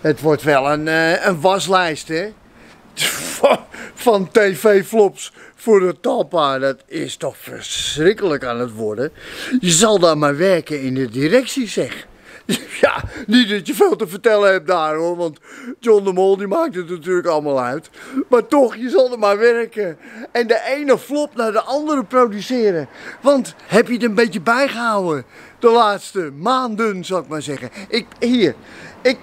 Het wordt wel een, eh, een waslijst, hè? Van, tv-flops voor de Talpa. Dat is toch verschrikkelijk aan het worden. Je zal daar maar werken in de directie, zeg. Ja, niet dat je veel te vertellen hebt daar hoor, want John de Mol die maakt het natuurlijk allemaal uit. Maar toch, je zal er maar werken. En de ene flop naar de andere produceren. Want heb je het een beetje bijgehouden? De laatste maanden, zou ik maar zeggen. Ik, hier, ik,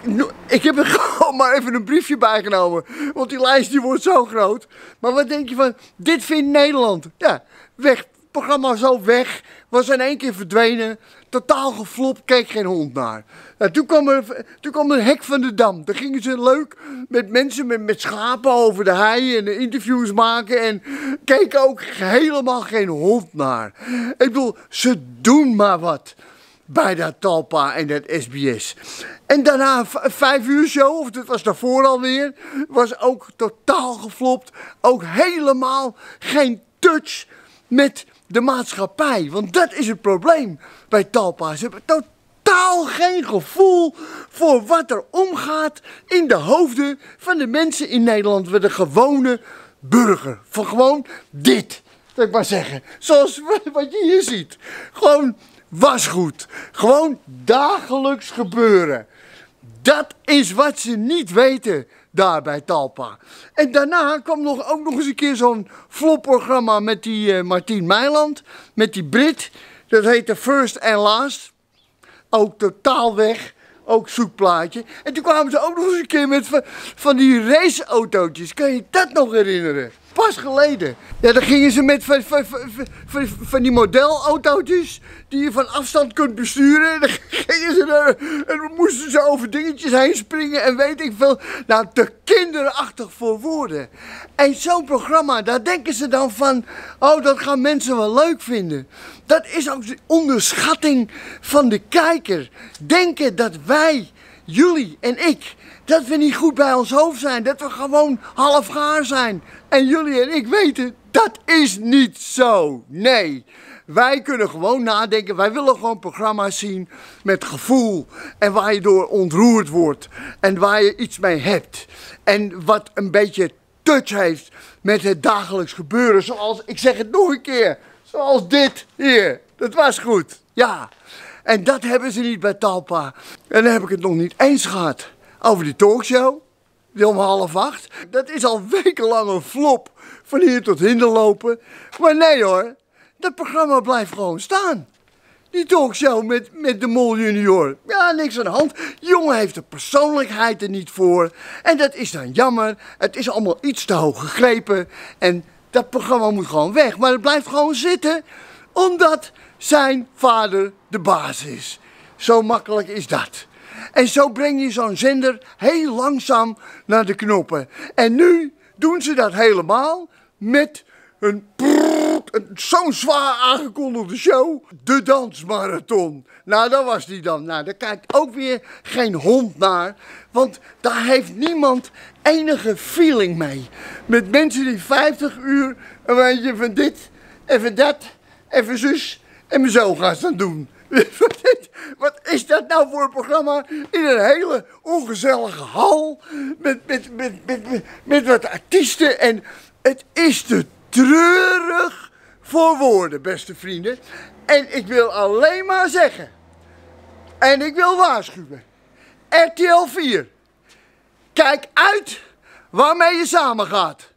ik heb er gewoon maar even een briefje bijgenomen. Want die lijst die wordt zo groot. Maar wat denk je van, dit vindt Nederland? Ja, weg. Programma zo weg. Was in één keer verdwenen. Totaal geflopt, keek geen hond naar. Nou, toen, kwam er, toen kwam er hek van de dam. Daar gingen ze leuk met mensen met, met schapen over de hei en interviews maken. En keken ook helemaal geen hond naar. Ik bedoel, ze doen maar wat bij dat Talpa en dat SBS. En daarna vijf uur show, of dat was daarvoor alweer, was ook totaal geflopt. Ook helemaal geen touch met de maatschappij. Want dat is het probleem bij Talpa. Ze hebben totaal geen gevoel voor wat er omgaat in de hoofden van de mensen in Nederland. De gewone burger. Van gewoon dit, dat ik maar zeggen. Zoals wat je hier ziet. Gewoon wasgoed. Gewoon dagelijks gebeuren. Dat is wat ze niet weten daar bij Talpa. En daarna kwam nog, ook nog eens een keer zo'n flopprogramma met die uh, Martien Meiland, met die Brit. Dat heette First and Last. Ook totaal weg. Ook zoekplaatje. En toen kwamen ze ook nog eens een keer met van, die raceautootjes. Kan je dat nog herinneren? Geleden. Ja, dan gingen ze met van, van, van, die modelautootjes die je van afstand kunt besturen. En dan gingen ze er, en moesten ze over dingetjes heen springen en weet ik veel. Nou, te kinderachtig voor woorden. En zo'n programma, daar denken ze dan van, oh, dat gaan mensen wel leuk vinden. Dat is ook de onderschatting van de kijker. Denken dat wij, jullie en ik, dat we niet goed bij ons hoofd zijn. Dat we gewoon half gaar zijn. En jullie en ik weten, dat is niet zo. Nee. Wij kunnen gewoon nadenken. Wij willen gewoon programma's zien met gevoel. En waar je door ontroerd wordt. En waar je iets mee hebt. En wat een beetje touch heeft met het dagelijks gebeuren. Zoals, ik zeg het nog een keer. Zoals dit hier. Dat was goed. Ja. En dat hebben ze niet bij Talpa. En dan heb ik het nog niet eens gehad over die talkshow. Die om half acht. Dat is al wekenlang een flop. Van hier tot hinder lopen. Maar nee hoor. Dat programma blijft gewoon staan. Die talkshow met, met de Mol Junior. Ja, niks aan de hand. jongen heeft de persoonlijkheid er niet voor. En dat is dan jammer. Het is allemaal iets te hoog gegrepen. En dat programma moet gewoon weg. Maar het blijft gewoon zitten. Omdat zijn vader de baas is. Zo makkelijk is dat. En zo breng je zo'n zender heel langzaam naar de knoppen. En nu doen ze dat helemaal met een, een zo'n zwaar aangekondigde show. De Dansmarathon. Nou, dat was die dan. Nou, daar kijkt ook weer geen hond naar. Want daar heeft niemand enige feeling mee. Met mensen die 50 uur een beetje van dit, even dat, even zus en zo gaan staan doen. Wat is dat nou voor een programma in een hele ongezellige hal met, met, met, met, met, wat artiesten en het is te treurig voor woorden, beste vrienden. En ik wil alleen maar zeggen, en ik wil waarschuwen, RTL 4, kijk uit waarmee je samen gaat.